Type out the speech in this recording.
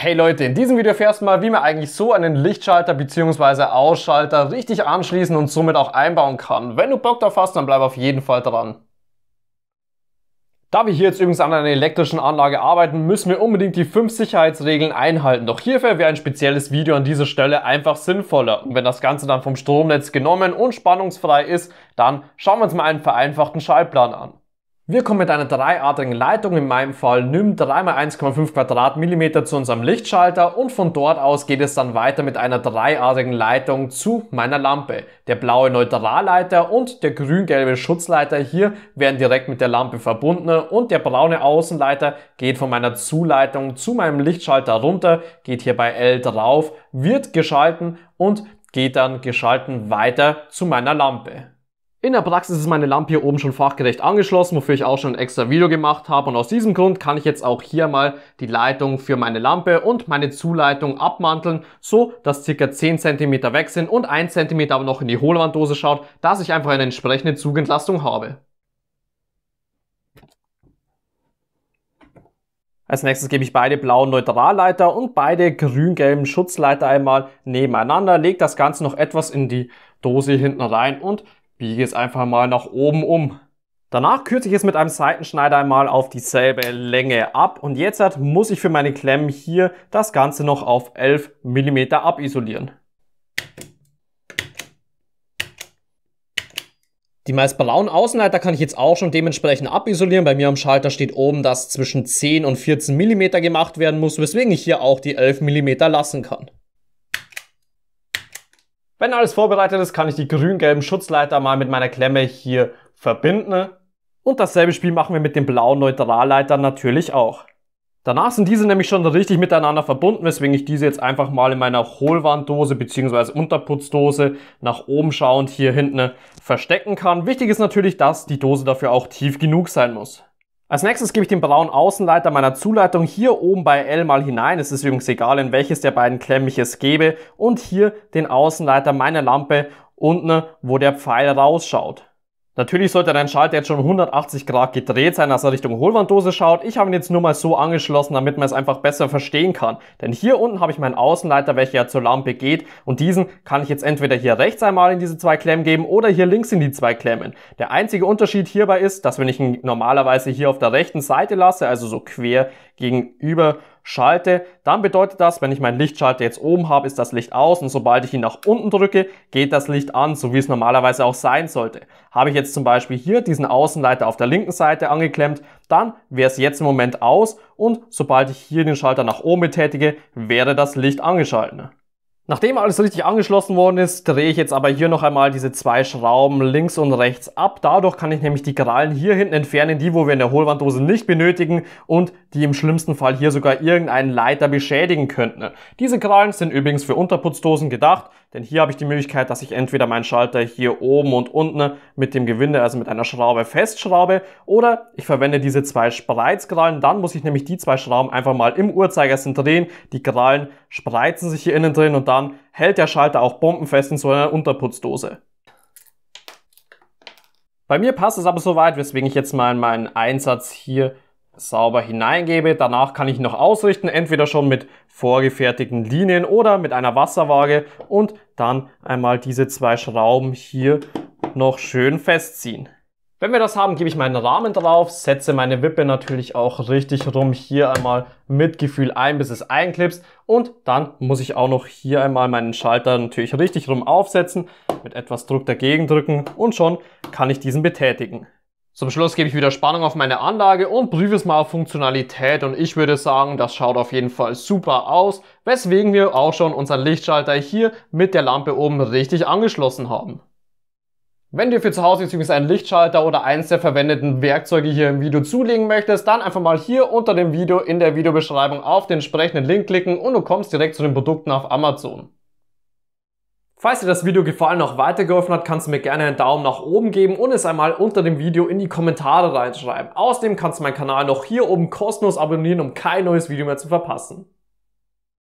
Hey Leute, in diesem Video erfährst du mal, wie man eigentlich so einen Lichtschalter bzw. Ausschalter richtig anschließen und somit auch einbauen kann. Wenn du Bock darauf hast, dann bleib auf jeden Fall dran. Da wir hier jetzt übrigens an einer elektrischen Anlage arbeiten, müssen wir unbedingt die fünf Sicherheitsregeln einhalten. Doch hierfür wäre ein spezielles Video an dieser Stelle einfach sinnvoller. Und wenn das Ganze dann vom Stromnetz genommen und spannungsfrei ist, dann schauen wir uns mal einen vereinfachten Schaltplan an. Wir kommen mit einer dreiadrigen Leitung, in meinem Fall NIM 3x1,5 Quadratmillimeter zu unserem Lichtschalter und von dort aus geht es dann weiter mit einer dreiadrigen Leitung zu meiner Lampe. Der blaue Neutralleiter und der grün-gelbe Schutzleiter hier werden direkt mit der Lampe verbunden und der braune Außenleiter geht von meiner Zuleitung zu meinem Lichtschalter runter, geht hier bei L drauf, wird geschalten und geht dann geschalten weiter zu meiner Lampe. In der Praxis ist meine Lampe hier oben schon fachgerecht angeschlossen, wofür ich auch schon ein extra Video gemacht habe. Und aus diesem Grund kann ich jetzt auch hier mal die Leitung für meine Lampe und meine Zuleitung abmanteln, so dass circa 10 cm weg sind und 1 cm aber noch in die Hohlwanddose schaut, dass ich einfach eine entsprechende Zugentlastung habe. Als nächstes gebe ich beide blauen Neutralleiter und beide grün-gelben Schutzleiter einmal nebeneinander, lege das Ganze noch etwas in die Dose hinten rein und biege es einfach mal nach oben um. Danach kürze ich es mit einem Seitenschneider einmal auf dieselbe Länge ab und jetzt muss ich für meine Klemmen hier das Ganze noch auf 11 mm abisolieren. Die meist blauen Außenleiter kann ich jetzt auch schon dementsprechend abisolieren. Bei mir am Schalter steht oben, dass zwischen 10 und 14 mm gemacht werden muss, weswegen ich hier auch die 11 mm lassen kann. Wenn alles vorbereitet ist, kann ich die grün-gelben Schutzleiter mal mit meiner Klemme hier verbinden. Und dasselbe Spiel machen wir mit den blauen Neutralleitern natürlich auch. Danach sind diese nämlich schon richtig miteinander verbunden, weswegen ich diese jetzt einfach mal in meiner Hohlwanddose bzw. Unterputzdose nach oben schauend hier hinten verstecken kann. Wichtig ist natürlich, dass die Dose dafür auch tief genug sein muss. Als nächstes gebe ich den braunen Außenleiter meiner Zuleitung hier oben bei L mal hinein. Es ist übrigens egal, in welches der beiden Klemmen ich es gebe. Und hier den Außenleiter meiner Lampe unten, wo der Pfeil rausschaut. Natürlich sollte dein Schalter jetzt schon 180 Grad gedreht sein, dass er Richtung Hohlwanddose schaut. Ich habe ihn jetzt nur mal so angeschlossen, damit man es einfach besser verstehen kann. Denn hier unten habe ich meinen Außenleiter, welcher ja zur Lampe geht. Und diesen kann ich jetzt entweder hier rechts einmal in diese zwei Klemmen geben oder hier links in die zwei Klemmen. Der einzige Unterschied hierbei ist, dass wenn ich ihn normalerweise hier auf der rechten Seite lasse, also so quer gegenüber schalte, dann bedeutet das, wenn ich meinen Lichtschalter jetzt oben habe, ist das Licht aus und sobald ich ihn nach unten drücke, geht das Licht an, so wie es normalerweise auch sein sollte. Habe ich jetzt zum Beispiel hier diesen Außenleiter auf der linken Seite angeklemmt, dann wäre es jetzt im Moment aus und sobald ich hier den Schalter nach oben betätige, wäre das Licht angeschaltet. Nachdem alles richtig angeschlossen worden ist, drehe ich jetzt aber hier noch einmal diese zwei Schrauben links und rechts ab. Dadurch kann ich nämlich die Krallen hier hinten entfernen, die wo wir in der Hohlwanddose nicht benötigen und die im schlimmsten Fall hier sogar irgendeinen Leiter beschädigen könnten. Diese Krallen sind übrigens für Unterputzdosen gedacht, denn hier habe ich die Möglichkeit, dass ich entweder meinen Schalter hier oben und unten mit dem Gewinde, also mit einer Schraube festschraube oder ich verwende diese zwei Spreizkrallen. Dann muss ich nämlich die zwei Schrauben einfach mal im Uhrzeigersinn drehen. Die Krallen spreizen sich hier innen drin und dann hält der Schalter auch bombenfest in so einer Unterputzdose. Bei mir passt es aber soweit, weswegen ich jetzt mal meinen Einsatz hier sauber hineingebe. Danach kann ich noch ausrichten, entweder schon mit vorgefertigten Linien oder mit einer Wasserwaage und dann einmal diese zwei Schrauben hier noch schön festziehen. Wenn wir das haben, gebe ich meinen Rahmen drauf, setze meine Wippe natürlich auch richtig rum hier einmal mit Gefühl ein, bis es einklipst und dann muss ich auch noch hier einmal meinen Schalter natürlich richtig rum aufsetzen, mit etwas Druck dagegen drücken und schon kann ich diesen betätigen. Zum Schluss gebe ich wieder Spannung auf meine Anlage und prüfe es mal auf Funktionalität und ich würde sagen, das schaut auf jeden Fall super aus, weswegen wir auch schon unseren Lichtschalter hier mit der Lampe oben richtig angeschlossen haben. Wenn du für zu Hause jetzt übrigens einen Lichtschalter oder eins der verwendeten Werkzeuge hier im Video zulegen möchtest, dann einfach mal hier unter dem Video in der Videobeschreibung auf den entsprechenden Link klicken und du kommst direkt zu den Produkten auf Amazon. Falls dir das Video gefallen auch weitergeholfen hat, kannst du mir gerne einen Daumen nach oben geben und es einmal unter dem Video in die Kommentare reinschreiben. Außerdem kannst du meinen Kanal noch hier oben kostenlos abonnieren, um kein neues Video mehr zu verpassen.